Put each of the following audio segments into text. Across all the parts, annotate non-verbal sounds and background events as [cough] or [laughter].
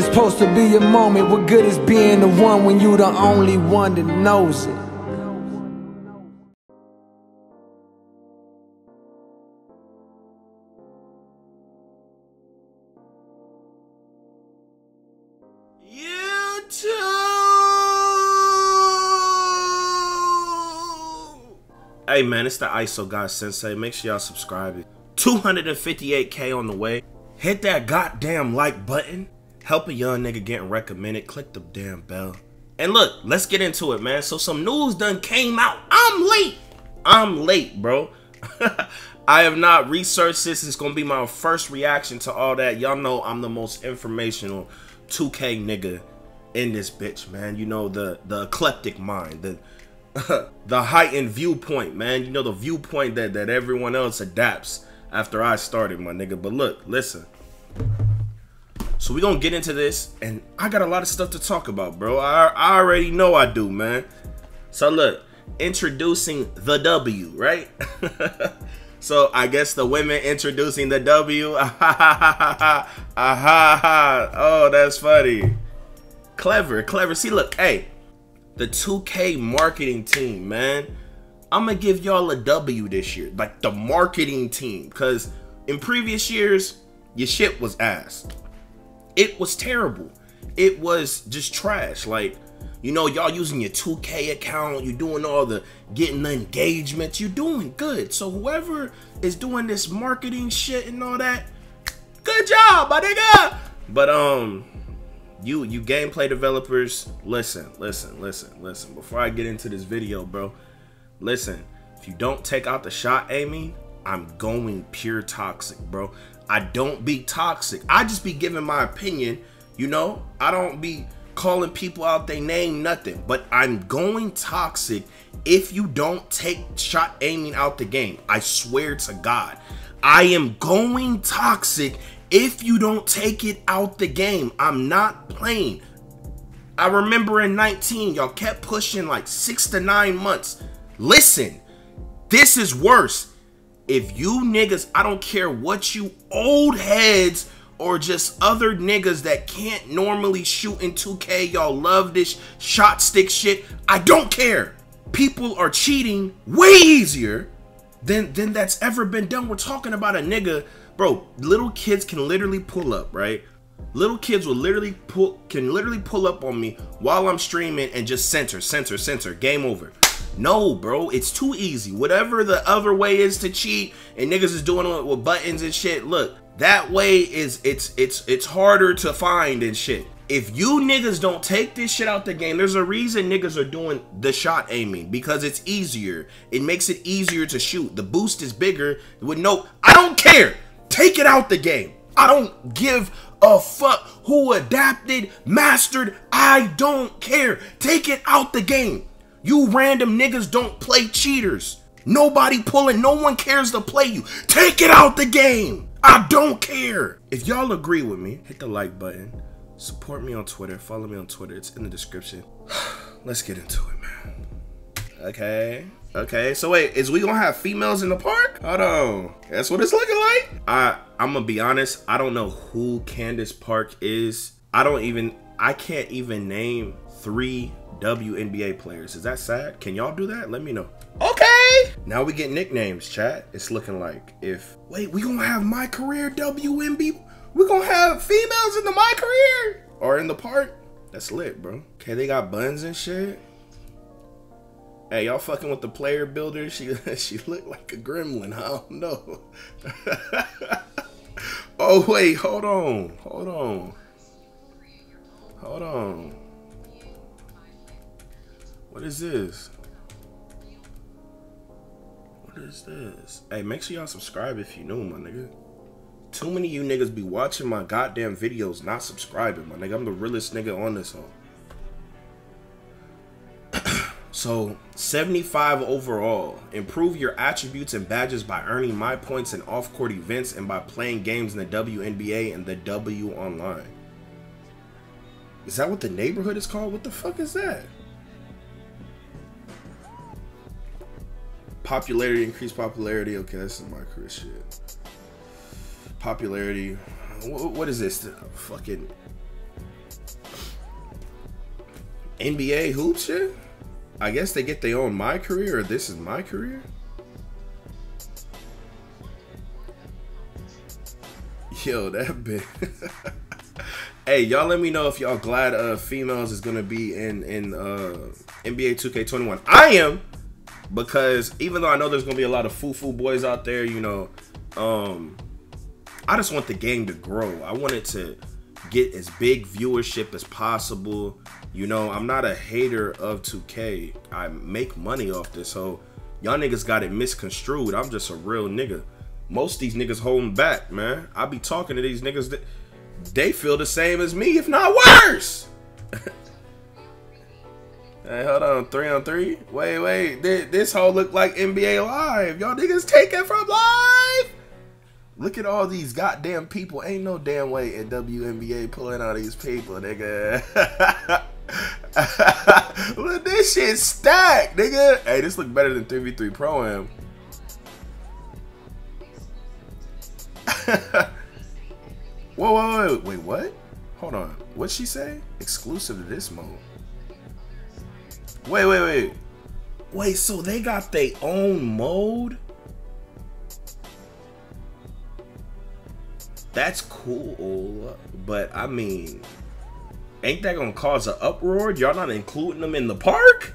It's supposed to be a moment. What good is being the one when you the only one that knows it? Hey man, it's the ISO guy Sensei. Make sure y'all subscribe. 258k on the way. Hit that goddamn like button. Help a young nigga getting recommended. Click the damn bell. And look, let's get into it, man. So some news done came out. I'm late. I'm late, bro. [laughs] I have not researched this. It's gonna be my first reaction to all that. Y'all know I'm the most informational 2K nigga in this bitch, man. You know the the eclectic mind, the [laughs] the heightened viewpoint, man. You know the viewpoint that that everyone else adapts after I started, my nigga. But look, listen. So we're gonna get into this, and I got a lot of stuff to talk about, bro. I, I already know I do, man. So look, introducing the W, right? [laughs] so I guess the women introducing the W. [laughs] oh, that's funny. Clever, clever. See, look, hey, the 2K marketing team, man. I'm gonna give y'all a W this year, like the marketing team, because in previous years, your shit was ass. It was terrible. It was just trash. Like, you know, y'all using your 2K account, you're doing all the getting the engagements, you're doing good. So whoever is doing this marketing shit and all that, good job, my nigga. But um, you you gameplay developers, listen, listen, listen, listen. Before I get into this video, bro, listen. If you don't take out the shot aiming, I'm going pure toxic, bro. I don't be toxic. I just be giving my opinion, you know? I don't be calling people out they name nothing, but I'm going toxic if you don't take shot aiming out the game. I swear to God. I am going toxic if you don't take it out the game. I'm not playing. I remember in 19, y'all kept pushing like six to nine months. Listen, this is worse. If you niggas, I don't care what you old heads or just other niggas that can't normally shoot in 2K, y'all love this shot stick shit. I don't care. People are cheating way easier than than that's ever been done. We're talking about a nigga, bro. Little kids can literally pull up, right? Little kids will literally pull can literally pull up on me while I'm streaming and just center, center, center. Game over. No, bro, it's too easy. Whatever the other way is to cheat, and niggas is doing it with buttons and shit. Look, that way is it's it's it's harder to find and shit. If you niggas don't take this shit out the game, there's a reason niggas are doing the shot aiming because it's easier. It makes it easier to shoot. The boost is bigger. With no, I don't care. Take it out the game. I don't give a fuck who adapted, mastered. I don't care. Take it out the game. You random niggas don't play cheaters. Nobody pulling, no one cares to play you. Take it out the game. I don't care. If y'all agree with me, hit the like button. Support me on Twitter. Follow me on Twitter. It's in the description. [sighs] Let's get into it, man. Okay. Okay. So wait, is we gonna have females in the park? Hold on. That's what it's looking like. I I'm gonna be honest. I don't know who Candace Parker is. I don't even. I can't even name three WNBA players. Is that sad? Can y'all do that? Let me know. Okay. Now we get nicknames, chat. It's looking like if wait, we gonna have my career WNBA we gonna have females in the my career or in the park. That's lit, bro. Okay, they got buns and shit. Hey, y'all fucking with the player builder? She [laughs] she looked like a gremlin. I don't know. [laughs] oh wait, hold on, hold on, hold on. What is this? What is this? Hey, make sure y'all subscribe if you new, my nigga. Too many you niggas be watching my goddamn videos, not subscribing, my nigga. I'm the realest nigga on this one. [clears throat] so, 75 overall. Improve your attributes and badges by earning my points in off-court events and by playing games in the WNBA and the W online. Is that what the neighborhood is called? What the fuck is that? Popularity, increased popularity. Okay, this is my career shit popularity. What is this? Fucking NBA hoop shit? I guess they get their own my career or this is my career. Yo, that bit. [laughs] hey, y'all let me know if y'all glad uh females is gonna be in in uh NBA 2K21. I am because even though I know there's gonna be a lot of foo-foo boys out there, you know, um I just want the game to grow. I want it to get as big viewership as possible. You know, I'm not a hater of 2K. I make money off this, so y'all niggas got it misconstrued. I'm just a real nigga. Most these niggas holding back, man. I be talking to these niggas that they feel the same as me, if not worse. [laughs] hey, hold on, three on three. Wait, wait, this whole look like NBA Live. Y'all niggas take it from live. Look at all these goddamn people. Ain't no damn way in WNBA pulling all these people, nigga. [laughs] look, this shit stacked, nigga. Hey, this look better than 3v3 Pro Am. [laughs] whoa, whoa, whoa, wait, what? Hold on. What'd she say? Exclusive to this mode. Wait, wait, wait. Wait, so they got their own mode? That's cool, but I mean, ain't that gonna cause an uproar? Y'all not including them in the park?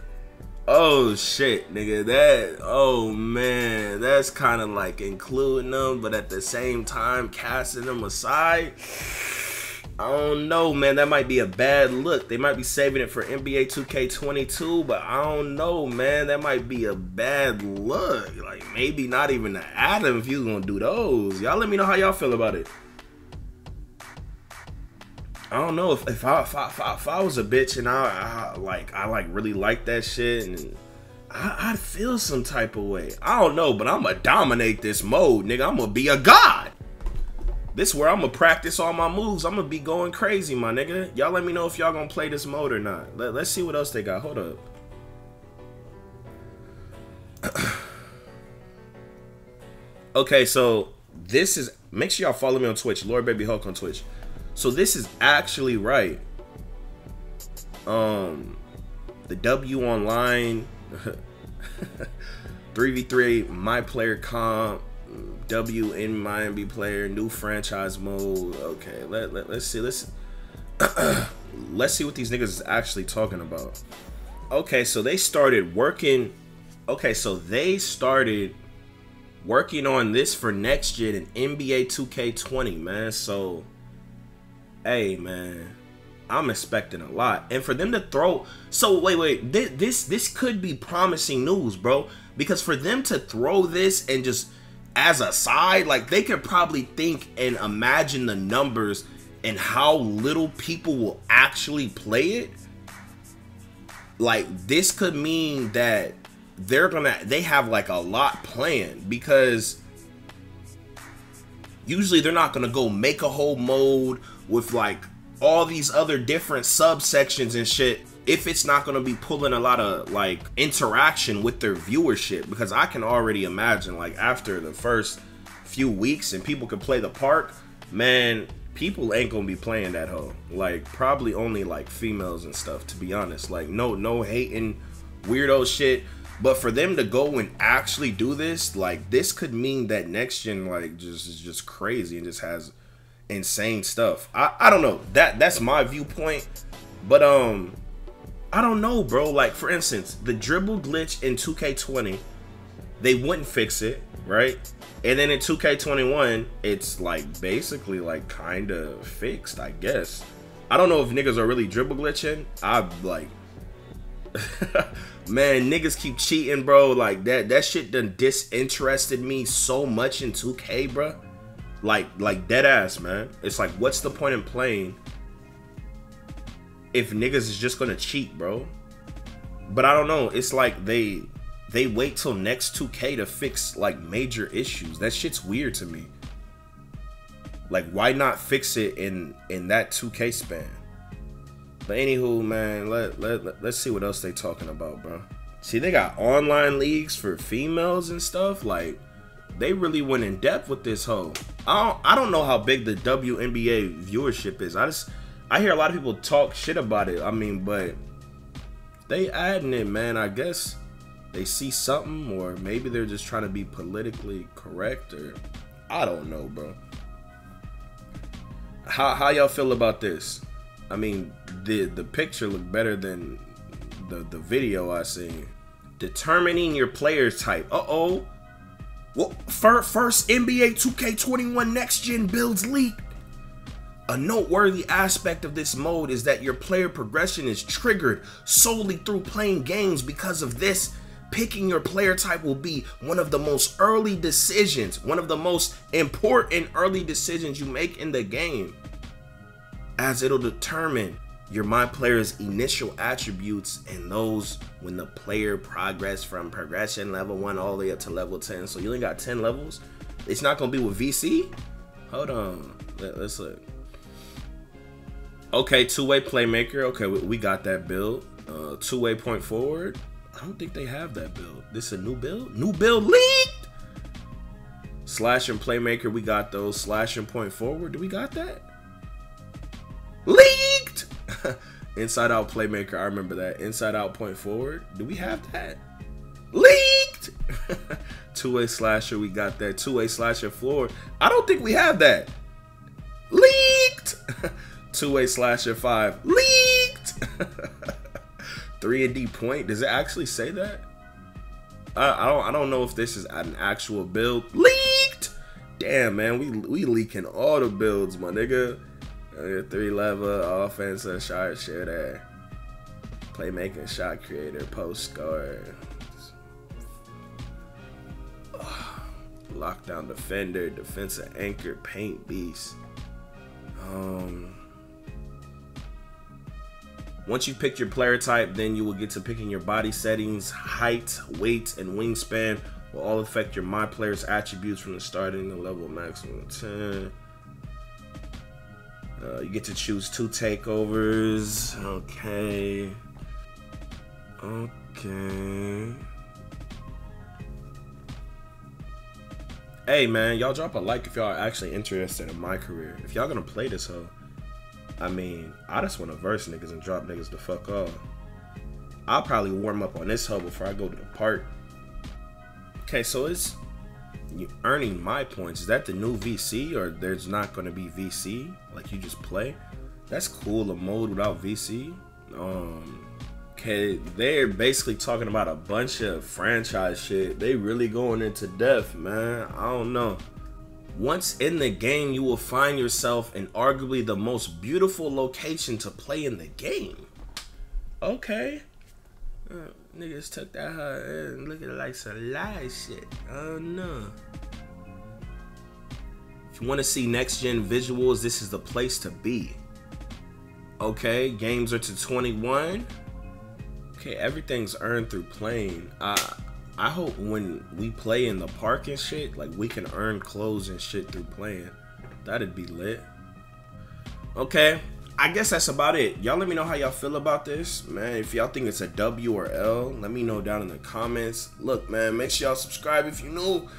Oh shit, nigga. That oh man, that's kind of like including them, but at the same time casting them aside. I don't know, man. That might be a bad look. They might be saving it for NBA 2K22, but I don't know, man. That might be a bad look. Like maybe not even the Adam if you gonna do those. Y'all let me know how y'all feel about it. I don't know if, if I, if I, if I, if I was a bitch and I, I like I like really like that shit and I, would feel some type of way. I don't know, but I'm gonna dominate this mode, nigga. I'm gonna be a god. This where I'm gonna practice all my moves. I'm gonna be going crazy, my nigga. Y'all let me know if y'all gonna play this mode or not. Let, let's see what else they got. Hold up. [clears throat] okay, so this is make sure y'all follow me on Twitch, Lord Baby Hulk on Twitch. So this is actually right. Um, the W online, [laughs] 3v3, my player comp, W in Miami player, new franchise mode. Okay, let, let, let's see. Let's [clears throat] let's see what these niggas is actually talking about. Okay, so they started working. Okay, so they started working on this for next gen in NBA 2K20, man. So hey man, I'm expecting a lot. And for them to throw so wait, wait, this this, this could be promising news, bro. Because for them to throw this and just as a side, like they could probably think and imagine the numbers and how little people will actually play it. Like this could mean that they're gonna they have like a lot planned because usually they're not gonna go make a whole mode with like all these other different subsections and shit if it's not going to be pulling a lot of like interaction with their viewership because i can already imagine like after the first few weeks and people can play the park man people ain't gonna be playing that hoe like probably only like females and stuff to be honest like no no hating weirdo shit but for them to go and actually do this like this could mean that next gen like just is just crazy and just has insane stuff. I, I don't know. That that's my viewpoint. But um I don't know, bro. Like for instance, the dribble glitch in 2K20, they wouldn't fix it, right? And then in 2K21, it's like basically like kind of fixed, I guess. I don't know if niggas are really dribble glitching. I like [laughs] man, niggas keep cheating, bro. Like that that shit done disinterested me so much in 2K, bro. Like, like dead ass, man. It's like, what's the point in playing if niggas is just gonna cheat, bro? But I don't know. It's like they they wait till next 2K to fix like major issues. That shit's weird to me. Like, why not fix it in in that 2K span? But anywho, man, let, let, let let's see what else they talking about, bro. See, they got online leagues for females and stuff. Like, they really went in depth with this whole. I don't, I don't know how big the WNBA viewership is. I just I hear a lot of people talk shit about it. I mean, but they adding it, man. I guess they see something, or maybe they're just trying to be politically correct, or I don't know, bro. How how y'all feel about this? I mean, the the picture looked better than the the video I seen. Determining your player type. Uh oh. Well, first NBA 2K21 next gen builds leaked. A noteworthy aspect of this mode is that your player progression is triggered solely through playing games. Because of this, picking your player type will be one of the most early decisions, one of the most important early decisions you make in the game, as it'll determine your my player's initial attributes and those when the player progress from progression level 1 all the way up to level 10 so you only got 10 levels. It's not gonna be with vc hold on. Let, us look okay two-way playmaker okay we, we got that build uh, two-way point forward i don't think they have that build this is a new build new build leaked slash and playmaker we got those slash and point forward do we got that leaked [laughs] Inside out playmaker, I remember that. Inside out point forward. Do we have that? Leaked! [laughs] Two-way slasher, we got that. Two-way slasher floor. I don't think we have that. Leaked! Two-way slasher five. Leaked! [laughs] Three and D point. Does it actually say that? I, I don't I don't know if this is an actual build. Leaked! Damn man, we we leaking all the builds, my nigga. Three level offense, offensive shot shooter, playmaking shot creator, post scorer, [sighs] lockdown defender, defensive anchor, paint beast. Um, once you pick your player type, then you will get to picking your body settings, height, weight, and wingspan will all affect your my player's attributes from the starting the level maximum 10. Uh, you get to choose two takeovers. Okay. Okay. Hey man, y'all drop a like if y'all are actually interested in my career. If y'all gonna play this hoe, I mean, I just wanna verse niggas and drop niggas the fuck off. I'll probably warm up on this hub before I go to the park. Okay, so it's you earning my points. Is that the new VC or there's not going to be VC? Like you just play? That's cool. A mode without VC. Um, okay, they're basically talking about a bunch of franchise shit. They really going into depth, man. I don't know. Once in the game, you will find yourself in arguably the most beautiful location to play in the game. Okay. Uh, niggas took that hard and look at it like some lie shit. Oh no. If you want to see next gen visuals, this is the place to be. Okay, games are to 21. Okay, everything's earned through playing. Uh, I hope when we play in the park and shit, like we can earn clothes and shit through playing. That'd be lit. Okay, I guess that's about it. Y'all let me know how y'all feel about this. Man, if y'all think it's a W or L, let me know down in the comments. Look, man, make sure y'all subscribe if you new.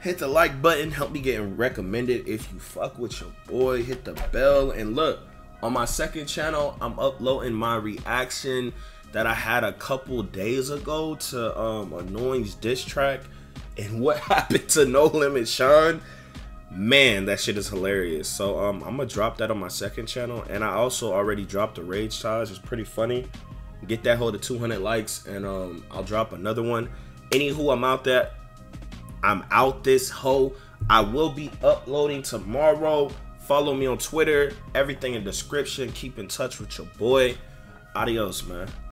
Hit the like button, help me getting recommended. If you fuck with your boy, hit the bell. And look, on my second channel, I'm uploading my reaction that I had a couple days ago to um Annoying's diss track. And [laughs] what happened to No Limit Sean? man that shit is hilarious. So um i'm gonna drop that on my second channel and i also already dropped the rage ties. It's pretty funny. Get that hold of 200 likes and um i'll drop another one. Anywho i'm out that. i'm out this hoe. I will be uploading tomorrow. Follow me on twitter. Everything in description. Keep in touch with your boy. Adios man